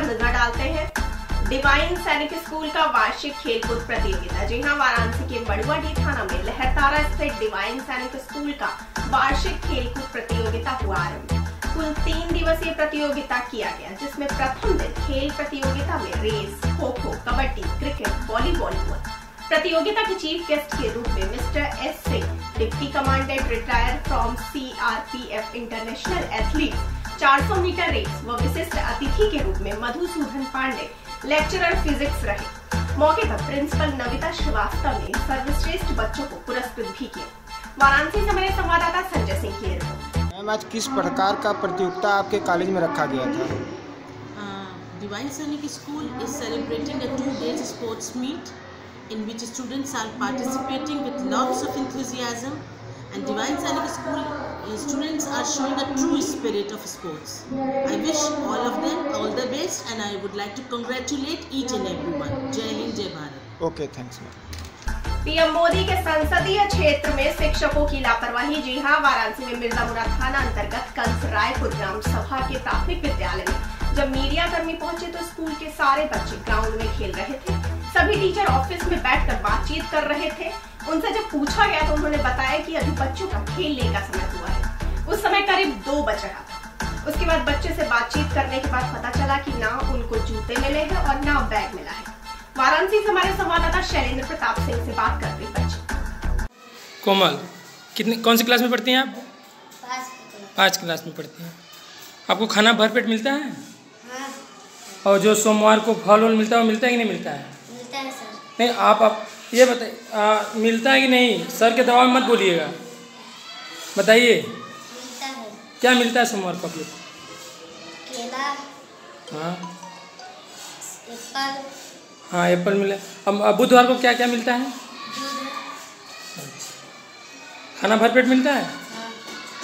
पर नज़र डालते हैं। डिवाइन सैनिक स्कूल का वार्षिक खेलकूद प्रतियोगिता। जी हाँ वाराणसी के बड़ुआडी थाना में लहरतारा स्थित डिवाइन सैनिक स्कूल का वार्षिक खेलकूद प्रतियोगिता हुआ आरंभ। कुल तीन दिवसीय प्रतियोगिता किया गया, जिसमें प्रथम दिन खेल प्रतियोगिता में race kho kho kabaddi, cricket, volleyball हुआ। प्रतियोगिता के चीफ गेस्ट के रूप में mister S Singh, deputy commandant retire from CRPF international athlete 400 metre race व विशिष्ट अतिथि के रूप में मधुसूदन पांडे लेक्चरर फिजिक्स रहे। मौके पर प्रिंसिपल नविता श्रीवास्तव ने सर्वश्रेष्ठ बच्चों को पुरस्कृत भी किया। वाराणसी से हमारे संवाददाता संजय सिंह की रिपोर्ट। मैम आज किस प्रकार का प्रतियोगिता आपके कॉलेज में रखा गया था? Divine Sainik School is celebrating a two days sports meet in which students are participating with lots of enthusiasm. And Divine Sainik School uh, students are showing a true spirit of sports. I wish all of them all the best and I would like to congratulate each and everyone. Jai Hind, Jai Bharat. Okay thanks ma'am PM Modi के संसदीय क्षेत्र में शिक्षकों की लापरवाही जी हाँ वाराणसी में मिर्जापुरा थाना अंतर्गत कंस रायपुर ग्राम सभा के प्राथमिक विद्यालय में जब मीडिया कर्मी पहुँचे तो स्कूल के सारे बच्चे ग्राउंड में खेल रहे थे सभी टीचर ऑफ़िस में बैठकर बातचीत कर रहे थे उनसे जब पूछा गया तो उन्होंने बताया कि अभी बच्चों का खेलने का समय हुआ है। उस समय करीब दो बज रहा था। उसके बाद बच्चे से बातचीत करने के बाद पता चला कि ना उनको जूते मिले हैं और ना बैग मिला है। वाराणसी से हमारे संवाददाता शैलेंद्र प्रताप सिंह से बात करते बच्चे। कोमल कितनी कौन सी क्लास में पढ़ती हैं आप? पाँच क्लास। में पढ़ती हैं। आपको खाना भरपेट मिलता है। और जो सोमवार को फल वल मिलता है वो मिलता है कि नहीं मिलता है? मिलता है सर। नहीं आप आप ये बताइए मिलता है कि नहीं? सर के दबाव में मत बोलिएगा। बताइए। क्या मिलता है सोमवार को आप लोग? केला। हाँ। एप्पल। हाँ एप्पल मिले। अब बुधवार को क्या क्या मिलता है? दूध। खाना भरपेट मिलता है? हाँ,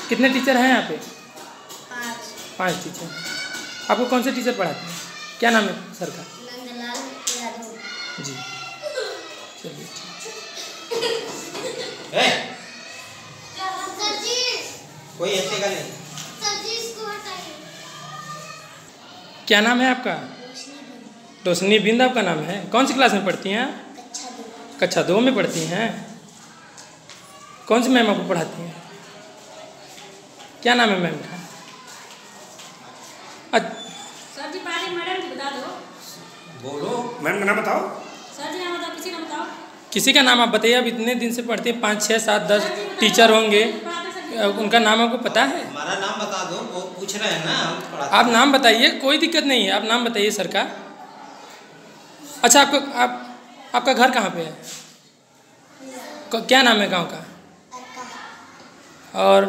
कितने टीचर हैं यहाँ पे? पाँच। पाँच टीचर। आपको कौन से टीचर पढ़ाते हैं? क्या नाम है सर का? नंदलाल यादव। जी। चलिए ठीक सर कोई ऐसे का नहीं। क्या नाम है आपका? रोशनी बिंद। आपका नाम है? कौन सी क्लास में पढ़ती हैं? कक्षा दो। में पढ़ती हैं? कौन सी मैम आपको पढ़ाती हैं? क्या नाम है मैम का? अच्छा सर जी पहले मैडम बता दो। बोलो। मैम का नाम बताओ। किसी का बताओ। किसी का नाम आप बताइए आप इतने दिन से पढ़ते हैं पाँच छः सात दस टीचर होंगे। उनका नाम आपको पता है? हमारा नाम बता दो वो पूछ रहे हैं ना हम आप नाम बताइए कोई दिक्कत नहीं है आप नाम बताइए सर का। अच्छा आपको आप आपका घर कहाँ पे है? क्या नाम है गाँव का? और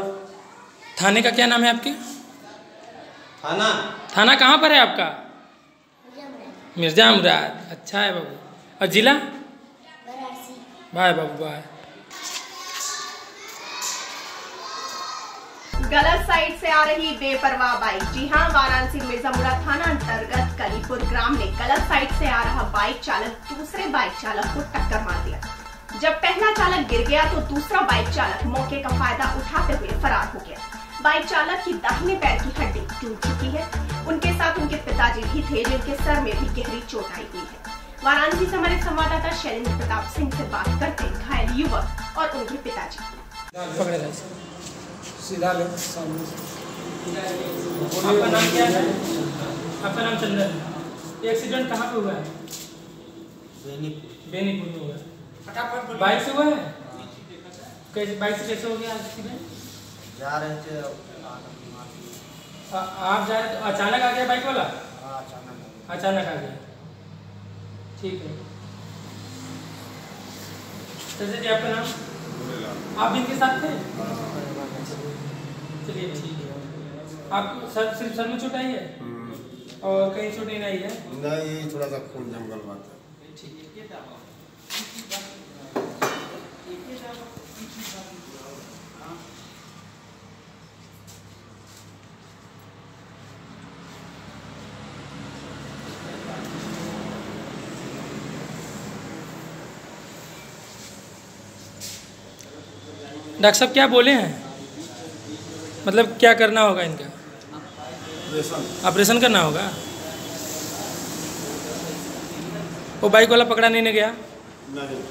थाने का क्या नाम है आपके? थाना। थाना कहाँ पर है आपका? मिर्ज़ा मुराद अच्छा है बाबू। और जिला? बाय बाबू, बाय. गलत साइड से आ रही बेपरवाह बाइक। जी हाँ वाराणसी मिर्जापुरा थाना अंतर्गत कलीपुर ग्राम में गलत साइड से आ रहा बाइक चालक दूसरे बाइक चालक को टक्कर मार दिया। जब पहला चालक गिर गया तो दूसरा बाइक चालक मौके का फ़ायदा उठाते हुए फरार हो गया। बाइक चालक की दाहिने पैर की हड्डी टूट चुकी है। उनके साथ उनके पिताजी भी थे, जिनके सर में भी गहरी चोट आई हुई है। वाराणसी से हमारे संवाददाता शैलेंद्र प्रताप सिंह से बात करते घायल युवक और उनके पिताजी। सीधा ले सामने आपका नाम क्या है? आपका नाम चंदन। है एक्सीडेंट कहाँ पे हुआ है? बेनीपुर। में हुआ है। बाइक से हुआ है? कैसे बाइक से कैसे हो गया एक्सीडेंट जा रहे थे आप जा रहे थे अचानक आ गया बाइक वाला? अचानक अचानक आ गया। ठीक है। जैसे जी आपका नाम? आप इनके साथ थे? चलिए ठीक है। आपको सर सिर्फ़ सर में चोट आई है? और कहीं चोट नहीं आई है? नहीं थोड़ा सा खून जंगल बात है। डॉक्टर साहब क्या बोले हैं? मतलब क्या करना होगा इनका? ऑपरेशन। करना होगा? वो बाइक वाला पकड़ा नहीं ना गया? नहीं।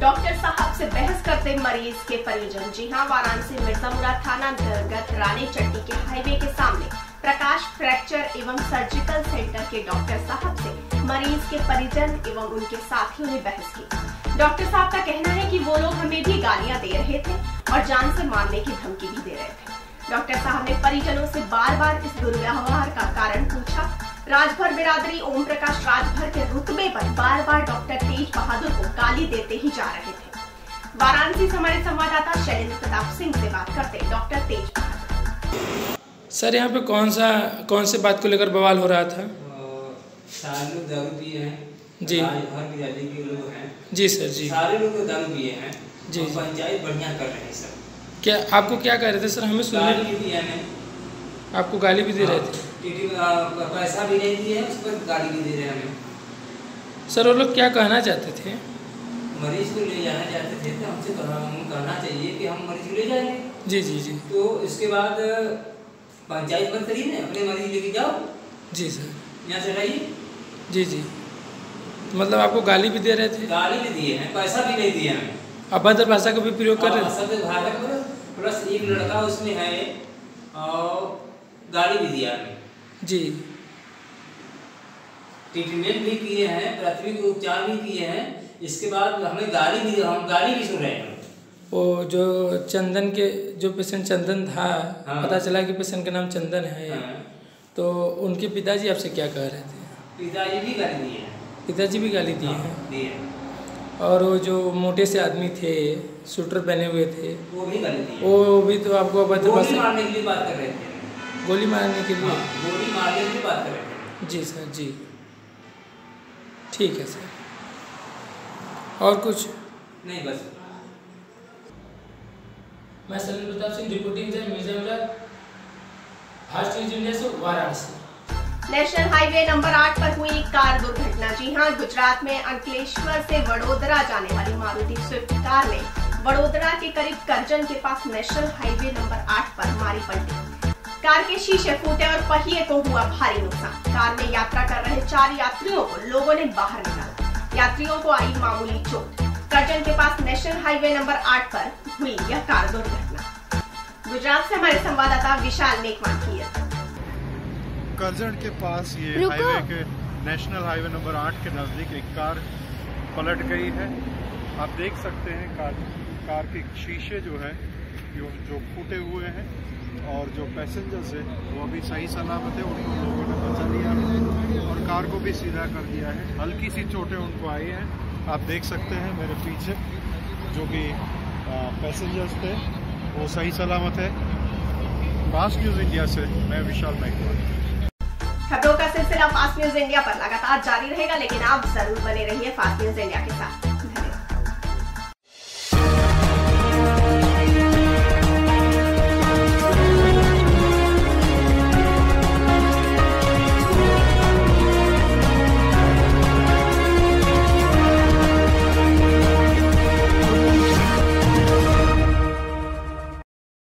डॉक्टर साहब से बहस करते मरीज़ के परिजन। जी हाँ, वाराणसी मिर्जामुरा थाना अंतर्गत रानी चट्टी के हाईवे के सामने प्रकाश फ्रैक्चर एवं सर्जिकल सेंटर के डॉक्टर साहब से मरीज़ के परिजन एवं उनके साथियों ने बहस की। डॉक्टर साहब का कहना है कि वो लोग हमें भी गालियाँ दे रहे थे और जान से मारने की धमकी भी दे रहे थे। डॉक्टर साहब ने परिजनों से बार बार इस दुर्व्यवहार का कारण पूछा। राजभर बिरादरी ओम प्रकाश राजभर के रुतबे पर बार बार डॉक्टर तेज बहादुर को गाली देते ही जा रहे थे। वाराणसी से हमारे संवाददाता शैलेंद्र प्रताप सिंह से बात करते डॉक्टर तेज बहादुर। सर यहाँ पे कौन सा कौन से बात को लेकर बवाल हो रहा था? सारे लोग दारू पिए हैं। जी। हर बिरादरी के लोग हैं। जी सर जी। सारे लोग दारू पिए हैं। जी, पंचायत बढ़िया कर रहे हैं सब क्या आपको क्या कह रहे थे सर? हमें सुनने गाली भी आपको गाली भी दे रहे थे? टीटी पैसा भी नहीं दिए उस पर गाली भी दे रहे हैं हमें। सर वो लोग क्या कहना चाहते थे? मरीज़ को ले जाना चाहते थे तो हमसे कहना हम कहना चाहिए कि हम मरीज़ को ले जाएँगे जी जी जी। तो इसके बाद पंचायत करिए ना अपने मरीज़ लेके जाओ। जी सर। यहाँ से लाइए। जी जी। मतलब आपको गाली भी दे रहे थे? गाली भी दिए हैं पैसा भी नहीं दिए हमें। अभद्र भाषा का भी प्रयोग कर रहे थे? सब भारत प्लस एक लड़का उसमें है और गाली भी दिया हमें। जी। ट्रीटमेंट भी किए हैं प्राथमिक उपचार भी किए हैं इसके बाद हमें गाली भी हम गाली भी सुन रहे हैं। वो जो चंदन के जो पेशेंट चंदन था हाँ। पता चला कि पेशेंट का नाम चंदन है। हाँ। तो उनके पिताजी आपसे क्या कह रहे थे? पिताजी भी गाली दिए हैं। पिताजी भी गाली दिए हैं हाँ, हैं। और वो जो मोटे से आदमी थे स्वेटर पहने हुए थे वो भी गाली दिए वो भी तो आपको के लिए बात कर रहे थे। गोली मारने के लिए? हाँ, गोली मारने के बात कर। जी सर जी। ठीक है सर। और कुछ? नहीं बस। मैं सलीम प्रताप सिंह रिपोर्टिंग से मिर्जापुरा फास्ट न्यूज़ इंडिया से वाराणसी। नेशनल हाईवे नंबर आठ पर हुई कार दुर्घटना। जी हाँ गुजरात में अंकलेश्वर से वडोदरा जाने वाली मारुति स्विफ्ट कार ने वडोदरा के करीब करजन के पास नेशनल हाईवे नंबर आठ पर मारी पलटी। कार के शीशे फूटे और पहिए को हुआ भारी नुकसान। कार में यात्रा कर रहे चार यात्रियों को लोगों ने बाहर निकाला। यात्रियों को आई मामूली चोट। कर्जन के पास नेशनल हाईवे नंबर आठ पर हुई यह कार दुर्घटना। गुजरात से हमारे संवाददाता विशाल मेघवान की करजन के पास ये हाईवे के नेशनल हाईवे नंबर आठ के नज़दीक एक कार पलट गई है। आप देख सकते हैं कार कार के शीशे जो है जो जो फूटे हुए हैं। और जो पैसेंजर्स है, वो अभी सही सलामत है उनको लोगों ने बचा लिया है और कार को भी सीधा कर दिया है। हल्की सी चोटें उनको आई हैं। आप देख सकते हैं मेरे पीछे जो भी पैसेंजर्स थे, वो सही सलामत है। फास्ट न्यूज़ इंडिया से मैं विशाल मैकवान खबरों का सिलसिला फास्ट न्यूज़ इंडिया पर लगातार जारी रहेगा, लेकिन आप ज़रूर बने रहिए फास्ट न्यूज़ इंडिया के साथ।